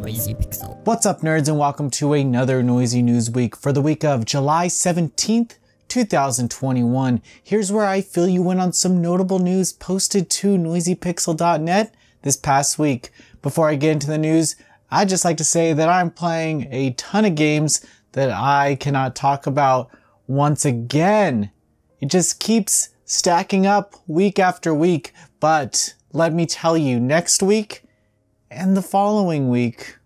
Noisy Pixel. What's up, nerds, and welcome to another Noisy News Week for the week of July 17th, 2021. Here's where I fill you in on some notable news posted to noisypixel.net this past week. Before I get into the news, I'd just like to say that I'm playing a ton of games that I cannot talk about once again. It just keeps stacking up week after week, but let me tell you, next week and the following week,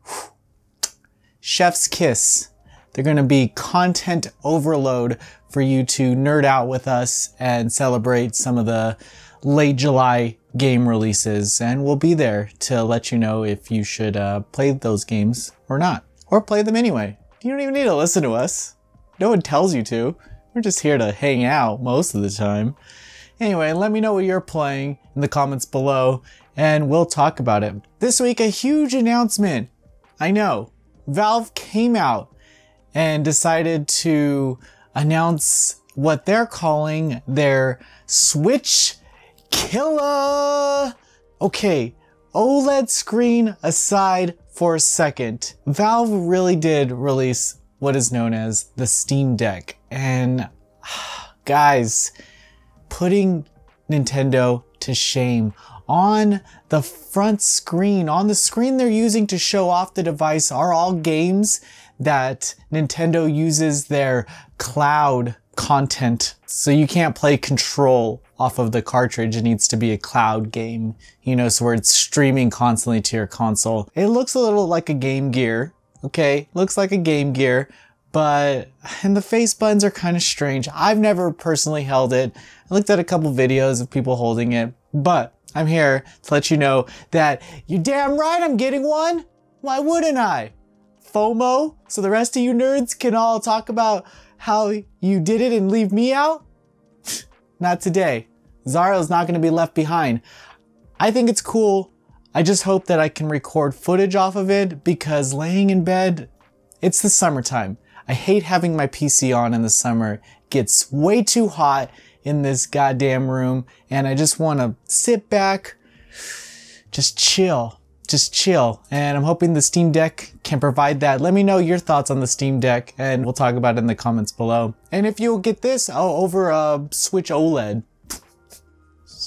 chef's kiss. They're going to be content overload for you to nerd out with us and celebrate some of the late July game releases. And we'll be there to let you know if you should uh, play those games or not, or play them anyway. You don't even need to listen to us. No one tells you to. We're just here to hang out most of the time. Anyway, let me know what you're playing in the comments below and we'll talk about it. This week, a huge announcement. I know. Valve came out and decided to announce what they're calling their Switch Killer. Okay, OLED screen aside for a second. Valve really did release what is known as the Steam Deck. And guys, putting Nintendo to shame on the front screen, on the screen they're using to show off the device are all games that Nintendo uses their cloud content. So you can't play control off of the cartridge. It needs to be a cloud game, you know, so where it's streaming constantly to your console. It looks a little like a Game Gear. Okay, looks like a Game Gear, but and the face buttons are kind of strange. I've never personally held it. I looked at a couple videos of people holding it, but I'm here to let you know that you're damn right I'm getting one. Why wouldn't I? FOMO, so the rest of you nerds can all talk about how you did it and leave me out? not today. Zario's not going to be left behind. I think it's cool. I just hope that I can record footage off of it because laying in bed, it's the summertime. I hate having my PC on in the summer. It gets way too hot in this goddamn room and I just want to sit back, just chill, just chill. And I'm hoping the Steam Deck can provide that. Let me know your thoughts on the Steam Deck and we'll talk about it in the comments below. And if you'll get this, I'll over a Switch OLED.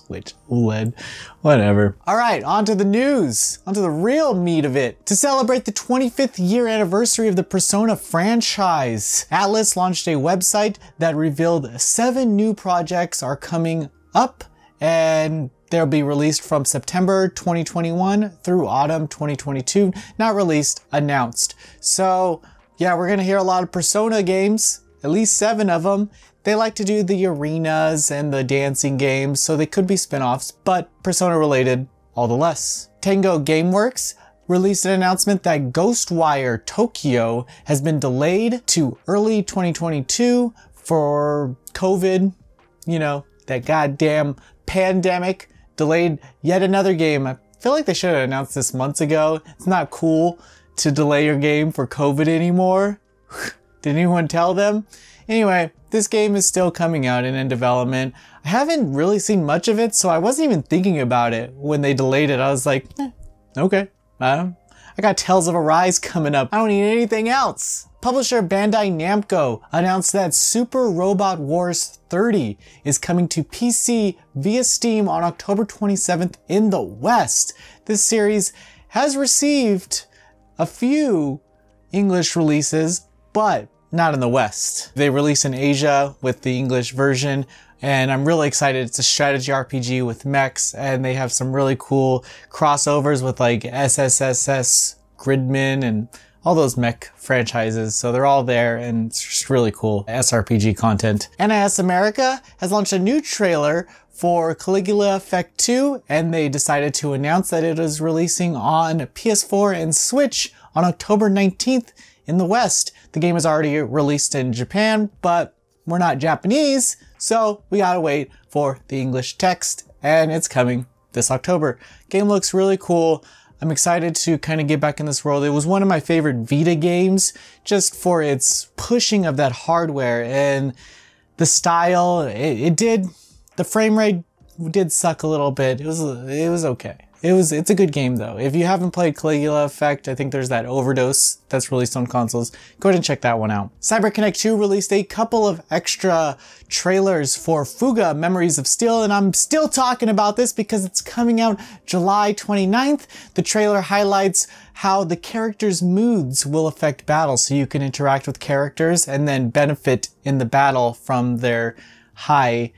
Switch OLED, whatever. All right, on to the news, on to the real meat of it. To celebrate the 25th year anniversary of the Persona franchise, Atlus launched a website that revealed seven new projects are coming up and they'll be released from September 2021 through autumn 2022. Not released, announced. So yeah, we're gonna hear a lot of Persona games, at least seven of them. They like to do the arenas and the dancing games, so they could be spin-offs, but Persona related all the less. Tango Gameworks released an announcement that Ghostwire Tokyo has been delayed to early 2022 for COVID, you know, that goddamn pandemic delayed yet another game. I feel like they should have announced this months ago. It's not cool to delay your game for COVID anymore. Did anyone tell them? Anyway, this game is still coming out and in development. I haven't really seen much of it, so I wasn't even thinking about it when they delayed it. I was like, eh, okay, I, I got Tales of Arise coming up. I don't need anything else. Publisher Bandai Namco announced that Super Robot Wars 30 is coming to PC via Steam on October 27th in the West. This series has received a few English releases, but not in the West. They release in Asia with the English version, and I'm really excited. It's a strategy RPG with mechs, and they have some really cool crossovers with like SSSS, Gridman, and all those mech franchises. So they're all there and it's just really cool SRPG content. NIS America has launched a new trailer for Caligula Effect 2 and they decided to announce that it is releasing on PS4 and Switch on October 19th in the West. The game is already released in Japan, but we're not Japanese, so we gotta wait for the English text, and it's coming this October. Game looks really cool. I'm excited to kind of get back in this world. It was one of my favorite Vita games just for its pushing of that hardware and the style. It, it did, the frame rate did suck a little bit. It was, it was okay. It was it's a good game though. If you haven't played Caligula Effect, I think there's that overdose that's released on consoles. Go ahead and check that one out. CyberConnect 2 released a couple of extra trailers for Fuga Memories of Steel, and I'm still talking about this because it's coming out July 29th. The trailer highlights how the characters' moods will affect battle, so you can interact with characters and then benefit in the battle from their high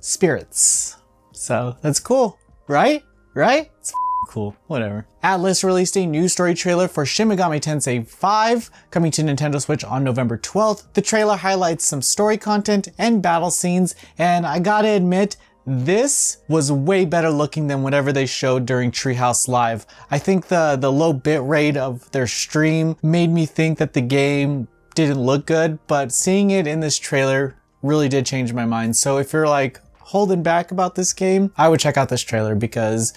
spirits. So that's cool, right? Right? It's cool. Whatever. Atlus released a new story trailer for Shin Megami Tensei 5, coming to Nintendo Switch on November 12th. The trailer highlights some story content and battle scenes, and I gotta admit, this was way better looking than whatever they showed during Treehouse Live. I think the, the low bit rate of their stream made me think that the game didn't look good, but seeing it in this trailer really did change my mind. So if you're like holding back about this game, I would check out this trailer because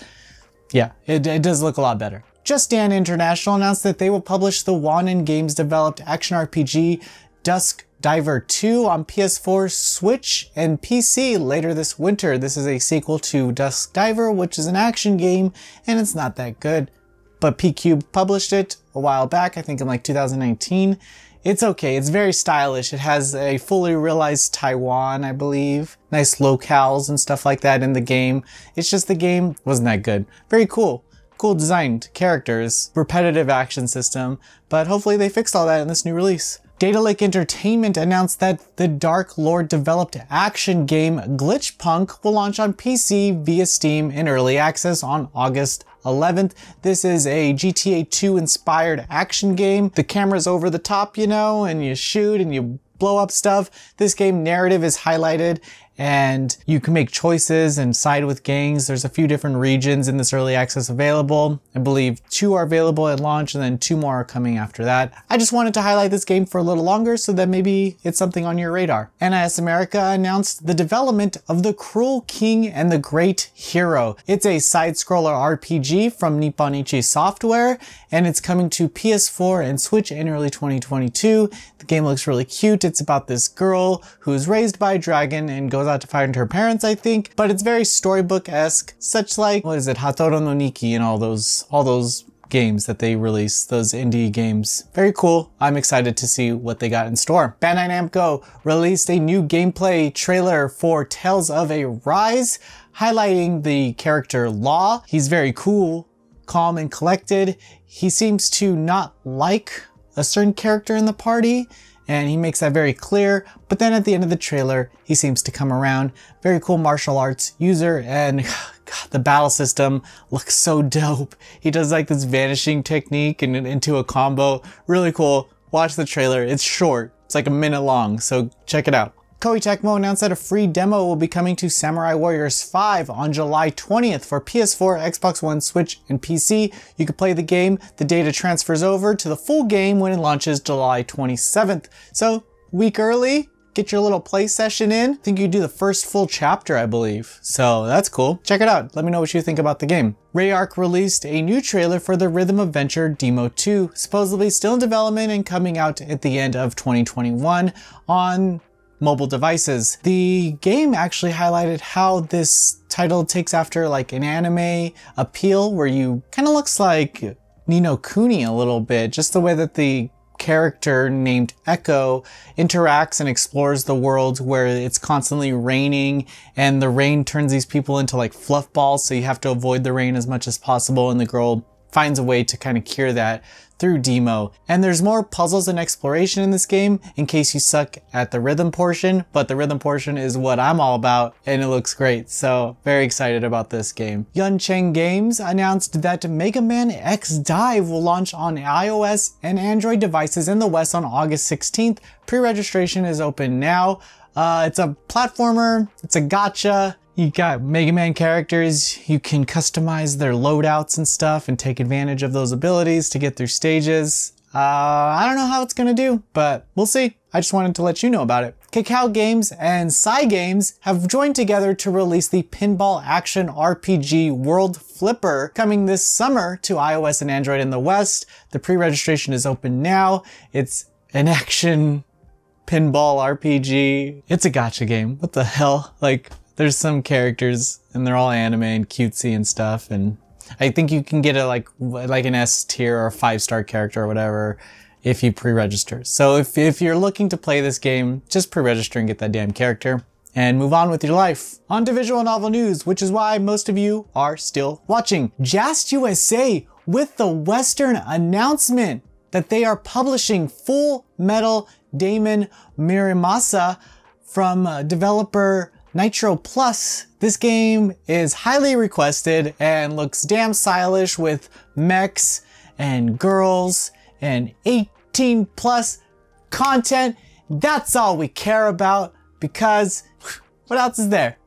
yeah, it, it does look a lot better. Justdan International announced that they will publish the Wanin Games developed action RPG Dusk Diver 2 on PS4, Switch, and PC later this winter. This is a sequel to Dusk Diver, which is an action game, and it's not that good. But PQ published it a while back, I think in like 2019. It's okay, it's very stylish. It has a fully realized Taiwan, I believe. Nice locales and stuff like that in the game. It's just the game wasn't that good. Very cool cool designed characters, repetitive action system, but hopefully they fixed all that in this new release. Daedalic Entertainment announced that the Dark Lord developed action game Glitchpunk will launch on PC via Steam in early access on August 11th. This is a GTA 2 inspired action game. The camera's over the top, you know, and you shoot and you blow up stuff. This game narrative is highlighted and you can make choices and side with gangs. There's a few different regions in this early access available. I believe two are available at launch and then two more are coming after that. I just wanted to highlight this game for a little longer so that maybe it's something on your radar. NIS America announced the development of The Cruel King and the Great Hero. It's a side-scroller RPG from Nippon Ichi Software and it's coming to PS4 and Switch in early 2022. The game looks really cute. It's about this girl who's raised by a dragon and goes out to find her parents, I think. But it's very storybook-esque, such like, what is it, Hotaru no Nikki and all those, all those games that they release, those indie games. Very cool. I'm excited to see what they got in store. Bandai Namco released a new gameplay trailer for Tales of Arise, highlighting the character Law. He's very cool, calm and collected. He seems to not like a certain character in the party and he makes that very clear. But then at the end of the trailer, he seems to come around. Very cool martial arts user and God, the battle system looks so dope. He does like this vanishing technique and into a combo. Really cool. Watch the trailer. It's short. It's like a minute long, so check it out. Koei Tecmo announced that a free demo will be coming to Samurai Warriors 5 on July 20th for PS4, Xbox One, Switch, and PC. You can play the game. The data transfers over to the full game when it launches July 27th. So, week early, get your little play session in. I think you do the first full chapter, I believe. So that's cool. Check it out. Let me know what you think about the game. Rayark released a new trailer for the Rhythm Adventure Deemo 2, supposedly still in development and coming out at the end of 2021 on mobile devices. The game actually highlighted how this title takes after like an anime appeal where you kind of looks like Ni no Kuni a little bit, just the way that the character named Echo interacts and explores the world where it's constantly raining and the rain turns these people into like fluff balls so you have to avoid the rain as much as possible and the girl finds a way to kind of cure that through Deemo. And there's more puzzles and exploration in this game in case you suck at the rhythm portion, but the rhythm portion is what I'm all about and it looks great. So very excited about this game. Yuncheng Games announced that Mega Man X Dive will launch on iOS and Android devices in the West on August 16th. Pre-registration is open now. Uh, it's a platformer, it's a gacha, you got Mega Man characters, you can customize their loadouts and stuff and take advantage of those abilities to get through stages. Uh, I don't know how it's gonna do, but we'll see. I just wanted to let you know about it. Kakao Games and Cygames have joined together to release the Pinball Action RPG World Flipper coming this summer to iOS and Android in the West. The pre-registration is open now. It's an action pinball RPG. It's a gacha game. What the hell? Like, there's some characters and they're all anime and cutesy and stuff and I think you can get a like like an S tier or five star character or whatever if you pre-register. So if, if you're looking to play this game, just pre-register and get that damn character and move on with your life. On to visual novel news, which is why most of you are still watching. Jast USA with the Western announcement that they are publishing Full Metal Daemon Muramasa from uh, developer Nitroplus. This game is highly requested and looks damn stylish with mechs and girls and 18 plus content. That's all we care about because what else is there?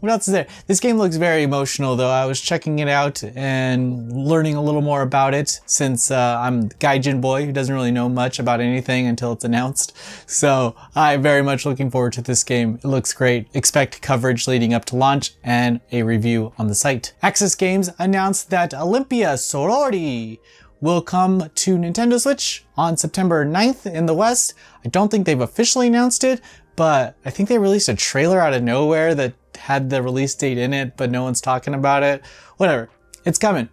What else is there? This game looks very emotional though. I was checking it out and learning a little more about it since uh, I'm Gaijin boy who doesn't really know much about anything until it's announced. So I'm very much looking forward to this game. It looks great. Expect coverage leading up to launch and a review on the site. Aksys Games announced that Olympia Sorority will come to Nintendo Switch on September 9th in the West. I don't think they've officially announced it, but I think they released a trailer out of nowhere that had the release date in it, but no one's talking about it. Whatever. It's coming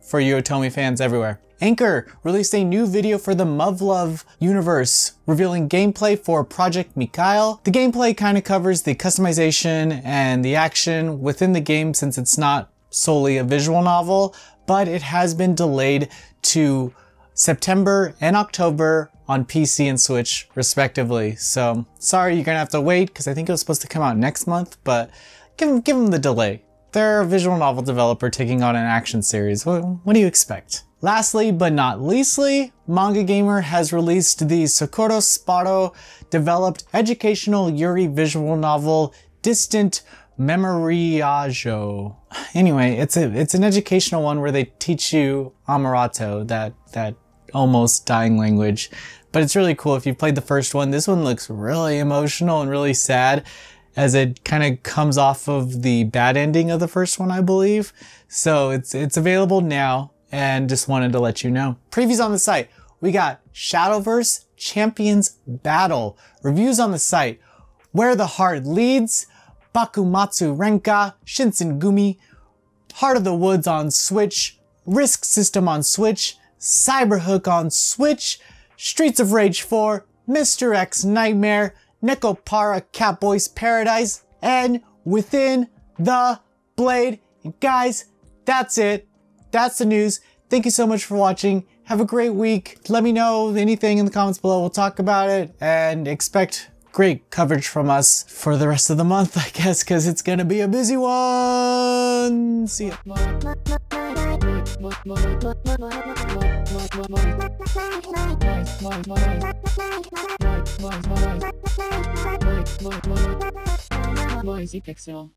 for you Otome fans everywhere. Anchor released a new video for the Muv-Luv universe, revealing gameplay for Project Mikhail. The gameplay kind of covers the customization and the action within the game since it's not solely a visual novel, but it has been delayed to September and October on PC and Switch respectively. So sorry, you're gonna have to wait because I think it was supposed to come out next month, but give them, give them the delay. They're a visual novel developer taking on an action series. What, what do you expect? Lastly, but not leastly, Manga Gamer has released the Sukerasparo developed educational Yuri visual novel Distant Memoraĵoj. Anyway, it's a it's an educational one where they teach you Amarato, that that almost dying language. But it's really cool. If you've played the first one, this one looks really emotional and really sad as it kind of comes off of the bad ending of the first one, I believe. So it's it's available now and just wanted to let you know. Previews on the site. We got Shadowverse Champions Battle. Reviews on the site. Where the Heart Leads, Bakumatsu Renka, Shinsengumi, Heart of the Woods on Switch, Risk System on Switch, Cyberhook on Switch, Streets of Rage 4, Mr. X Nightmare, Nekopara Catboy's Paradise, and Within the Blade. And guys, that's it. That's the news. Thank you so much for watching. Have a great week. Let me know anything in the comments below. We'll talk about it and expect great coverage from us for the rest of the month, I guess, because it's going to be a busy one. See ya. Noisy Pixel